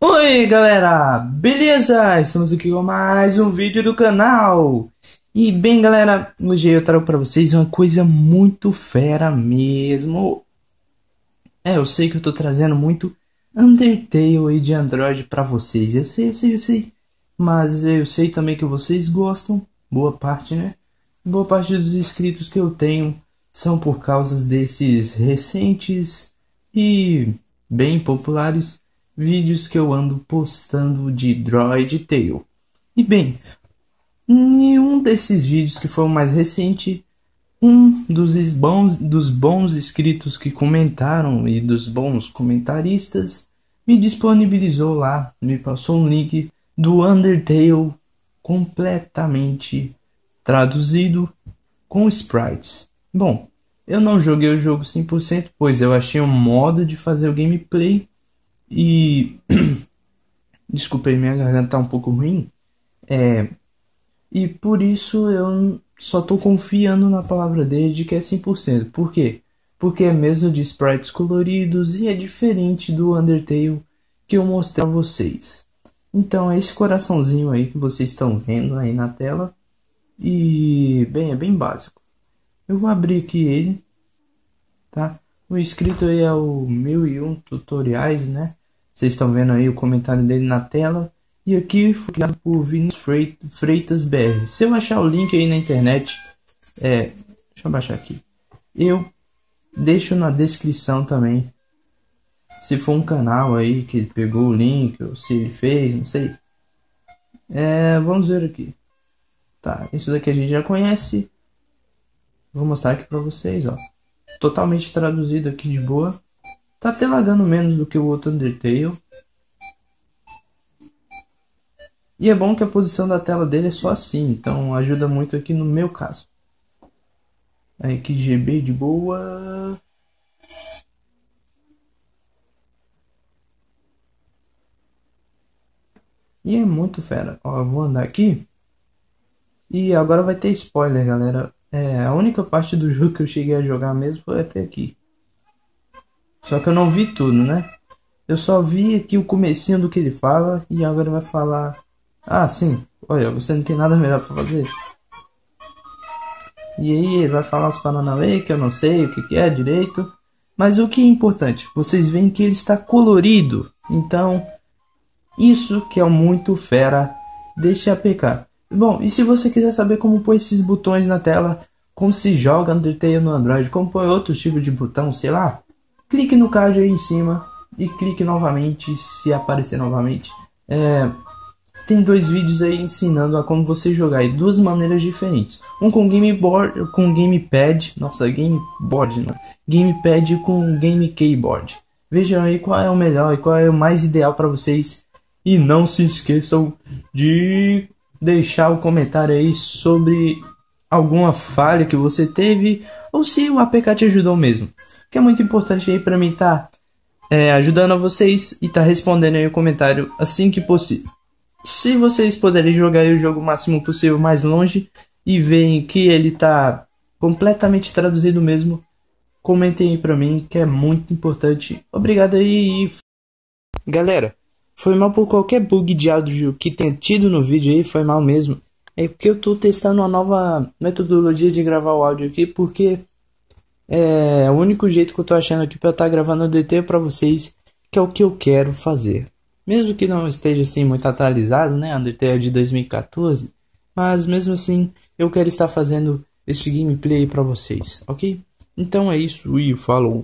Oi galera, beleza? Estamos aqui com mais um vídeo do canal. E bem galera, hoje eu trago para vocês uma coisa muito fera mesmo. É, eu sei que eu tô trazendo muito Undertale aí de Android para vocês. Eu sei, eu sei, eu sei. Mas eu sei também que vocês gostam. Boa parte, né? Boa parte dos inscritos que eu tenho São por causa desses recentes e bem populares vídeos que eu ando postando de Droid Tale. E bem, nenhum desses vídeos que foi o mais recente, um dos bons, dos bons inscritos que comentaram e dos bons comentaristas me disponibilizou lá, me passou um link do Undertale completamente traduzido com sprites. Bom, eu não joguei o jogo 100%, pois eu achei um modo de fazer o gameplay e. Desculpa aí, minha garganta tá um pouco ruim. É. E por isso eu só tô confiando na palavra dele de que é 100%. Por quê? Porque é mesmo de sprites coloridos e é diferente do Undertale que eu mostrei a vocês. Então é esse coraçãozinho aí que vocês estão vendo aí na tela. E bem, é bem básico. Eu vou abrir aqui ele, tá? O inscrito aí é o 1001 tutoriais, né? Vocês estão vendo aí o comentário dele na tela. E aqui foi criado por Vinícius Freitas BR. Se eu achar o link aí na internet, é, deixa eu baixar aqui. Eu deixo na descrição também. Se for um canal aí que ele pegou o link, ou se ele fez, não sei. É, vamos ver aqui. Tá, isso daqui a gente já conhece. Vou mostrar aqui pra vocês, ó. Totalmente traduzido aqui de boa. Tá até lagando menos do que o outro Undertale. E é bom que a posição da tela dele é só assim, então ajuda muito aqui no meu caso. Aí que GB de boa. E é muito fera. Ó, vou andar aqui. E agora vai ter spoiler, galera. É, a única parte do jogo que eu cheguei a jogar mesmo foi até aqui. Só que eu não vi tudo, né? Eu só vi aqui o comecinho do que ele fala e agora vai falar. Ah, sim. Olha, você não tem nada melhor para fazer. E aí ele vai falar os Paranauê que eu não sei o que, que é direito. Mas o que é importante? Vocês veem que ele está colorido. Então, isso que é muito fera. Deixa pecar. Bom, e se você quiser saber como pôr esses botões na tela, como se joga Undertale no Android, como pôr outros tipos de botão, sei lá, clique no card aí em cima e clique novamente se aparecer novamente. É, tem dois vídeos aí ensinando a como você jogar de duas maneiras diferentes. Um com gameboard, com gamepad, nossa, gameboard, não. Gamepad com game keyboard. Vejam aí qual é o melhor e qual é o mais ideal para vocês. E não se esqueçam de deixar o comentário aí sobre alguma falha que você teve ou se o APK te ajudou mesmo. Que é muito importante aí para mim estar tá, é, ajudando a vocês e estar tá respondendo aí o comentário assim que possível. Se vocês puderem jogar o jogo o máximo possível mais longe e veem que ele está completamente traduzido mesmo, comentem aí pra mim que é muito importante. Obrigado aí. Galera, foi mal por qualquer bug de áudio que tenha tido no vídeo aí, foi mal mesmo. É porque eu tô testando uma nova metodologia de gravar o áudio aqui, porque é o único jeito que eu tô achando aqui para estar tá gravando o DT para vocês, que é o que eu quero fazer. Mesmo que não esteja assim muito atualizado, né? Undertale é de 2014, mas mesmo assim eu quero estar fazendo este gameplay para vocês, ok? Então é isso e falou.